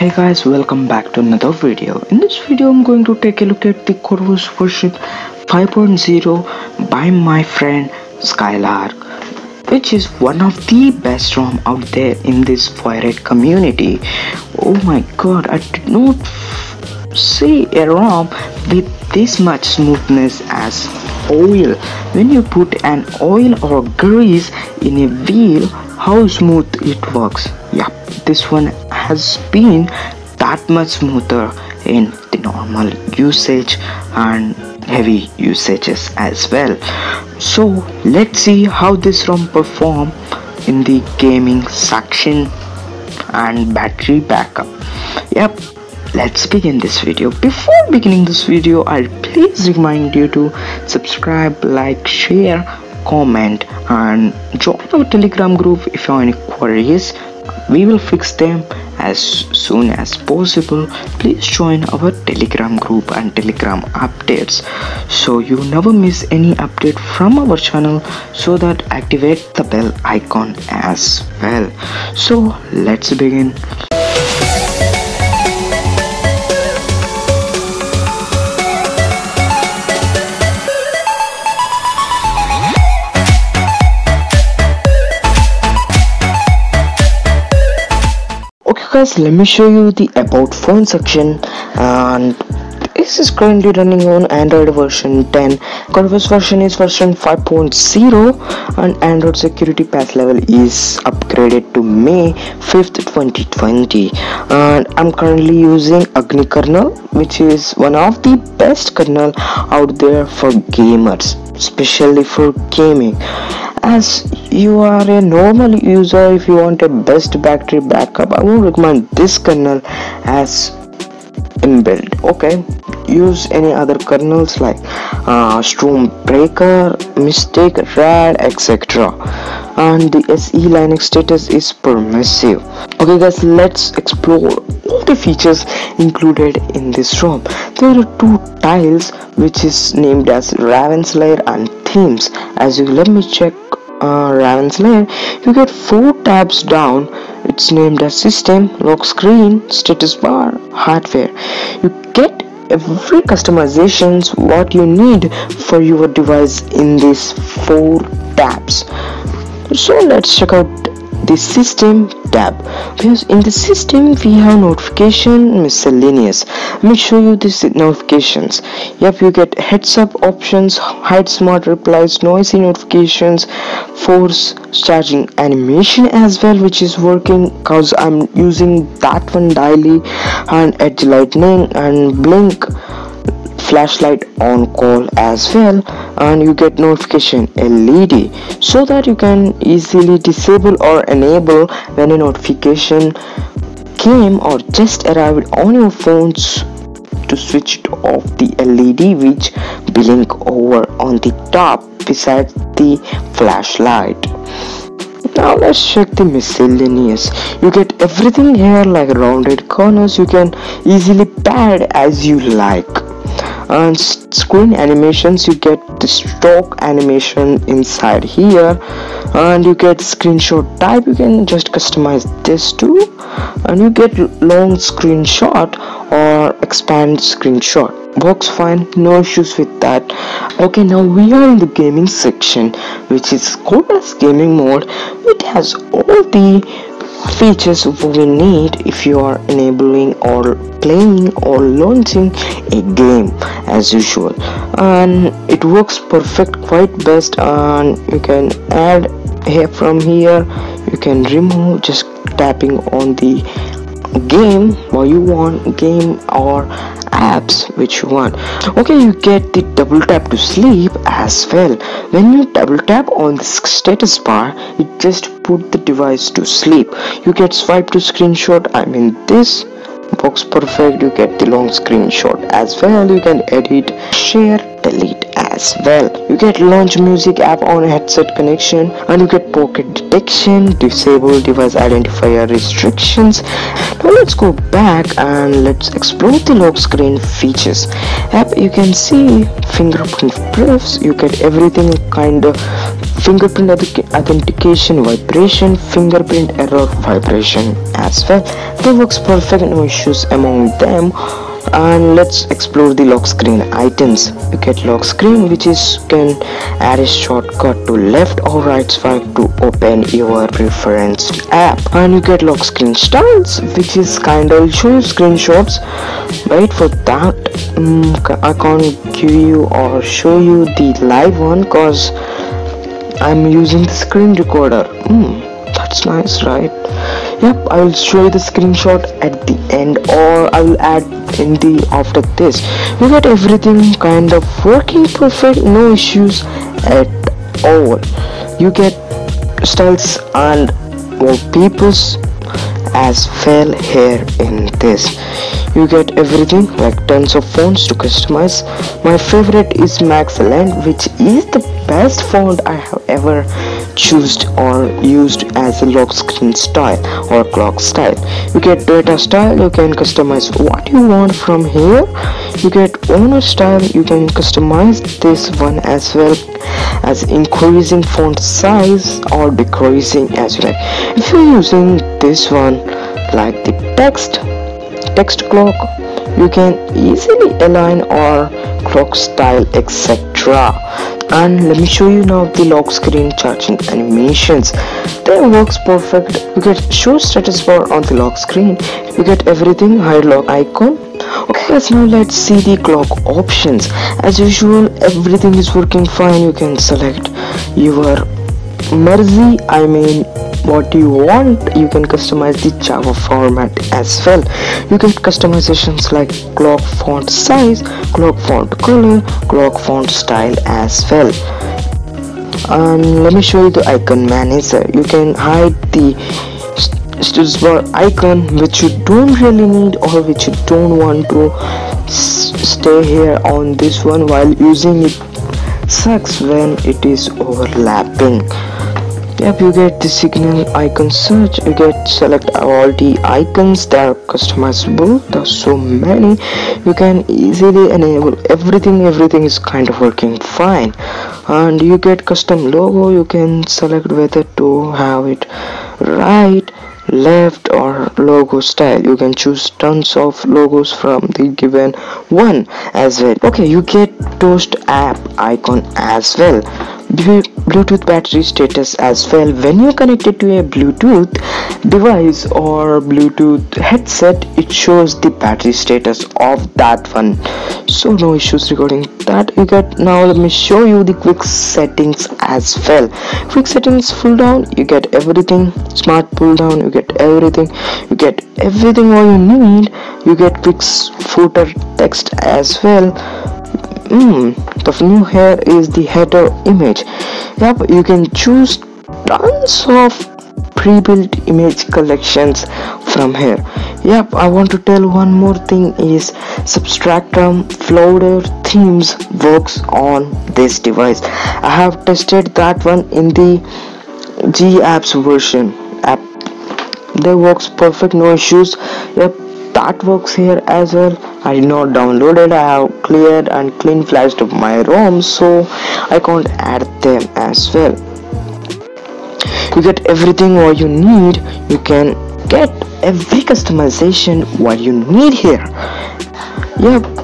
Hey guys, welcome back to another video. In this video, I'm going to take a look at the Corvus version 5.0 by my friend Skylark, which is one of the best ROM out there in this Whyred community. Oh my god, I did not see a ROM with this much smoothness as oil. When you put an oil or grease in a wheel, how smooth it works. Yeah, this one has been that much smoother in the normal usage and heavy usages as well. So let's see how this ROM perform in the gaming section and battery backup. Yep, let's begin this video before beginning this video i'll please remind you to subscribe like share comment and join our telegram group if you have any queries we will fix them as soon as possible. Please join our telegram group and telegram updates so you never miss any update from our channel so that activate the bell icon as well. So let's begin guys let me show you the about phone section and this is currently running on android version 10 Corvus version is version 5.0 and android security patch level is upgraded to may 5th 2020 and i'm currently using agni kernel which is one of the best kernel out there for gamers especially for gaming. As you are a normal user if you want a best battery backup i would recommend this kernel as inbuilt okay use any other kernels like uh, Stormbreaker, Mistake, Rad, etc. And the SE Linux status is permissive. Okay, guys, let's explore all the features included in this ROM. There are two tiles which is named as Raven's Lair and Themes. As you let me check uh, Raven's Lair, you get four tabs down. It's named as System, Lock Screen, Status Bar, Hardware. You get every customizations what you need for your device in these four tabs so let's check out the system tab. Because in the system we have notification miscellaneous. Let me show you these notifications. Yep you get heads up options hide smart replies noisy notifications force charging animation as well which is working. Cause i'm using that one daily and edge lightning and blink flashlight on call as well and you get notification LED so that you can easily disable or enable when a notification came or just arrived on your phones to switch off. The LED which blink over on the top beside the flashlight. Now let's check the miscellaneous. You get everything here like rounded corners. You can easily pad as you like and screen animations you get the stock animation inside here. And you get screenshot type. You can just customize this too. And you get long screenshot or expand screenshot. Works fine. No issues with that. Okay now we are in the gaming section which is called as gaming mode. It has all the features we need if you are enabling or playing or launching a game as usual. And it works perfect quite best and you can add here from here you can remove just tapping on the game what you want game or apps which you want. Okay you get the double tap to sleep as well. When you double tap on the status bar it just put the device to sleep. You get swipe to screenshot i mean this box perfect you get the long screenshot as well. You can edit share delete as well you get launch music app on headset connection and you get pocket detection disable device identifier restrictions. Now let's go back and let's explore the lock screen features. App you can see fingerprint proofs you get everything kind of fingerprint authentication vibration fingerprint error vibration as well. They works perfect no issues among them and let's explore the lock screen items. You get lock screen which is can add a shortcut to left or right swipe to open your preference app. And you get lock screen styles which is kind of show screenshots. Wait for that. Um, i can't give you or show you the live one cause i'm using the screen recorder. Mm, that's nice right? Yep i will show you the screenshot at the end or i will add in the after this. You get everything kind of working perfect no issues at all. You get styles and wallpapers as well here in this. You get everything like tons of fonts to customize. My favorite is maxlend which is the best font i have ever chosen or used as a lock screen style or clock style. You get data style you can customize what you want from here. You get owner style you can customize this one as well as increasing font size or decreasing as well. If you're using this one like the text text clock you can easily align or clock style etc and let me show you now the lock screen charging animations. That works perfect. You get show status bar on the lock screen. You get everything hide lock icon. Okay guys now let's see the clock options. As usual everything is working fine. You can select your mercy i mean what you want. You can customize the java format as well. You get customizations like clock font size clock font color clock font style as well. And let me show you the icon manager. You can hide the status bar icon which you don't really need or which you don't want to stay here on this one while using it sucks when it is overlapping. Yep you get the signal icon search you get select all the icons that are customizable there's so many. You can easily enable everything everything is kind of working fine. And you get custom logo you can select whether to have it right left or logo style. You can choose tons of logos from the given one as well. Okay you get toast app icon as well bluetooth battery status as well. When you connect it to a bluetooth device or bluetooth headset it shows the battery status of that one. So no issues regarding that. You get now let me show you the quick settings as well. Quick settings pull down you get everything. Smart pull down you get everything. You get everything all you need. You get quick footer text as well mm, the new here is the header image. Yep you can choose tons of pre-built image collections from here. Yep i want to tell one more thing is substratum floater themes works on this device. I have tested that one in the g apps version. App. They works perfect no issues. Yep that works here as well. I did not download it I have cleared and clean flashed my ROM so I can't add them as well. You get everything what you need you can get every customization what you need here. Yeah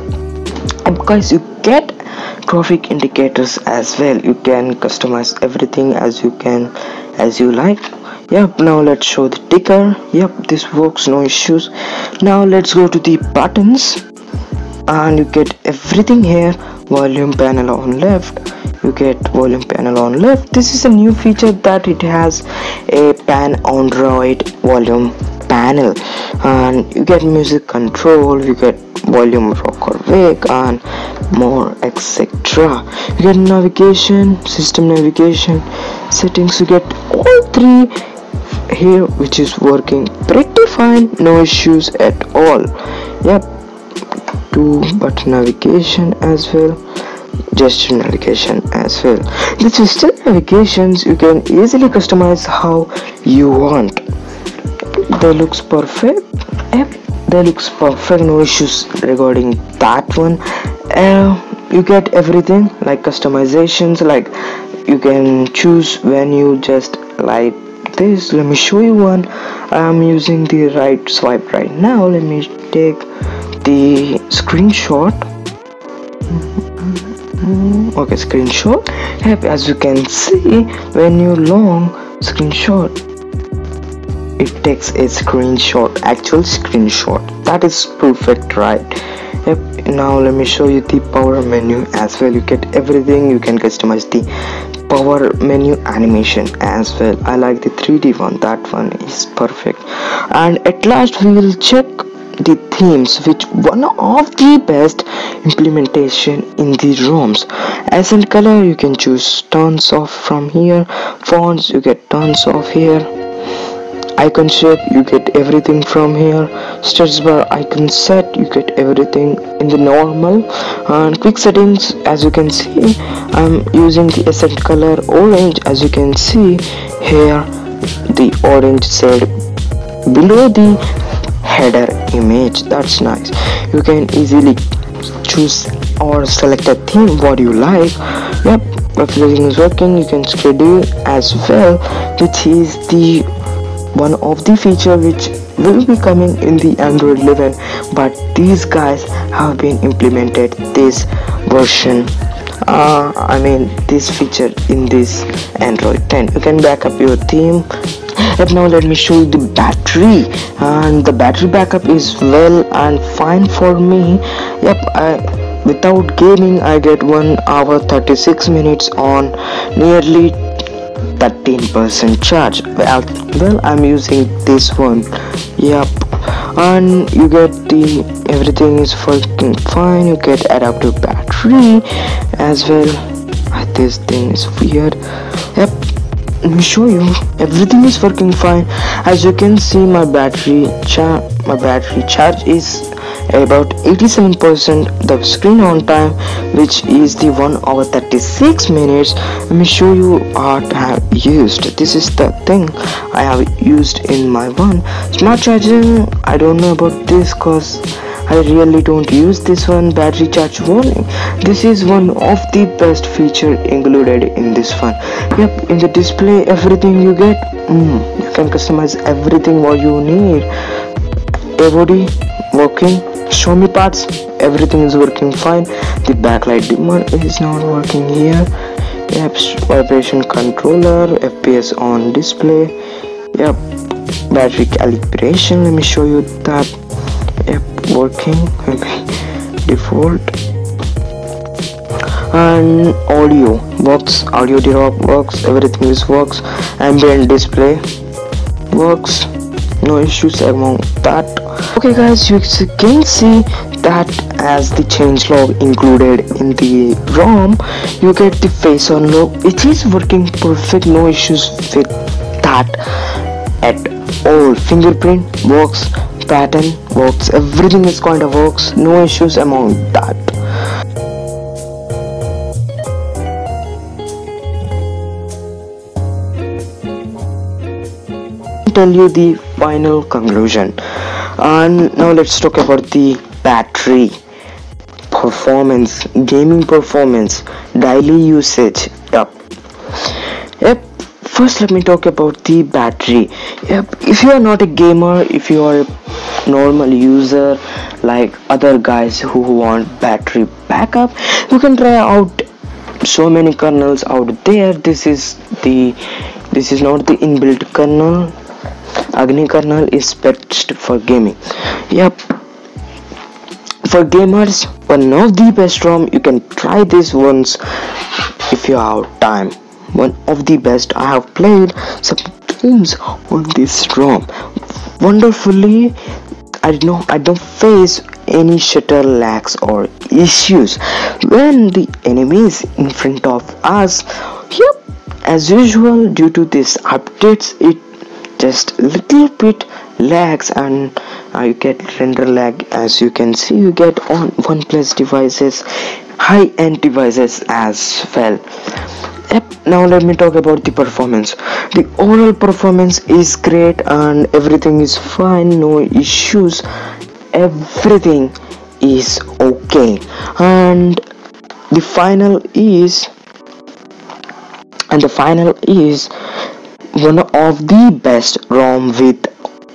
guys you get traffic indicators as well. You can customize everything as you can as you like yep now let's show the ticker. Yep this works no issues. Now let's go to the buttons. And you get everything here. Volume panel on left. You get volume panel on left. This is a new feature that it has a pan right volume panel. And you get music control you get volume rock or wake and more etc. You get navigation system navigation settings. You get all three here which is working pretty fine. No issues at all. Yep. Do button navigation as well. Gesture navigation as well. The gesture navigations. You can easily customize how you want. They looks perfect. Yep. They looks perfect. No issues regarding that one. Uh, you get everything like customizations like you can choose when you just like this. Let me show you one. I'm using the right swipe right now. Let me take the screenshot. Okay screenshot. As you can see when you long screenshot it takes a screenshot actual screenshot. That is perfect right? Yep now let me show you the power menu as well. You get everything. You can customize the power menu animation as well. I like the 3d one. That one is perfect. And at last we will check the themes. Which one of the best implementation in the ROMs as in color you can choose tons of from here. Fonts you get tons of here icon shape you get everything from here. Status bar icon set you get everything in the normal. And quick settings as you can see i'm using the accent color orange. As you can see here the orange shade below the header image. That's nice. You can easily choose or select a theme what you like. Yep everything is working. You can schedule as well which is the one of the feature which will be coming in the android 11 but these guys have been implemented this version. Uh, I mean this feature in this Android 10 you can back up your theme. And now let me show you the battery. And the battery backup is well and fine for me. Yep I, without gaming I get 1 hour 36 minutes on nearly 13% charge. Well, well I'm using this one. Yep and you get the everything is working fine. You get adaptive battery as well. Ah, this thing is weird. Yep let me show you. Everything is working fine. As you can see my battery charge my battery charge is about 87% the screen on time which is the 1 hour 36 minutes. Let me show you what I have used. This is the thing I have used in my one. Smart charging I don't know about this cause I really don't use this one. Battery charge warning. This is one of the best feature included in this one. Yep in the display everything you get. Mm, you can customize everything what you need. Everybody working Xiaomi parts. Everything is working fine. The backlight dimmer is not working here. Yep vibration controller fps on display. Yep battery calibration. Let me show you that yep working. Okay default. And audio. Works. Audio drop works. Everything is works. Ambient display works. No issues among that okay guys you can see that as the change log included in the ROM you get the face unlock it is working perfect no issues with that at all. Fingerprint works pattern works everything is kind of works no issues among that. Tell you the final conclusion and now let's talk about the battery performance gaming performance daily usage yep yep first let me talk about the battery. Yep if you are not a gamer if you are a normal user like other guys who want battery backup you can try out so many kernels out there. This is the this is not the inbuilt kernel Agni kernel is best for gaming. Yep. For gamers, one of the best ROM you can try this once if you have time. One of the best I have played some games on this ROM. Wonderfully, I don't I don't face any shutter lags or issues when the enemy is in front of us. Yep, as usual due to these updates it just little bit lags and uh, you get render lag. As you can see you get on OnePlus devices high-end devices as well. Now let me talk about the performance. The overall performance is great and everything is fine no issues. Everything is okay. And the final is and the final is one of the best ROM with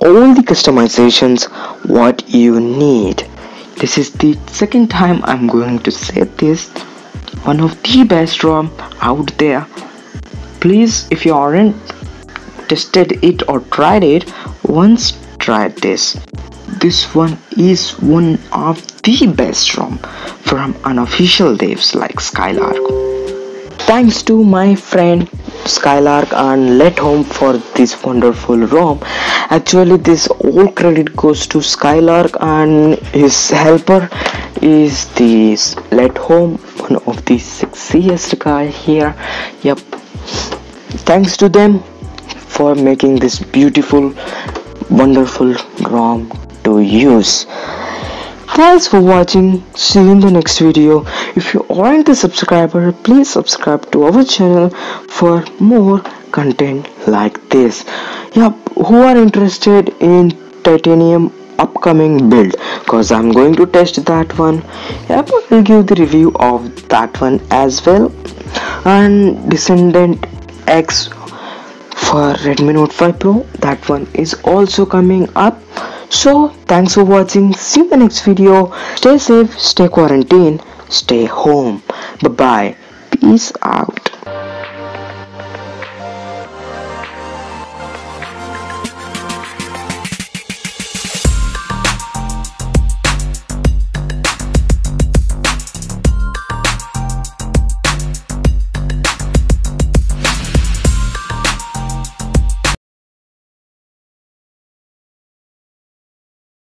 all the customizations what you need. This is the second time I'm going to say this. One of the best ROM out there. Please if you aren't tested it or tried it once try this. This one is one of the best ROM from unofficial devs like Skylark thanks to my friend Skylark and Let Home for this wonderful ROM. Actually, this all credit goes to Skylark and his helper is this Let Home, one of the sexiest guy here. Yep. Thanks to them for making this beautiful, wonderful ROM to use. Thanks for watching. See you in the next video. If you aren't a subscriber, please subscribe to our channel for more content like this. Yep, who are interested in titanium upcoming build because I'm going to test that one. Yep, I'll give the review of that one as well. And Descendant X for Redmi Note 5 Pro, that one is also coming up so thanks for watching. See you in the next video. Stay safe stay quarantined stay home. Bye bye peace out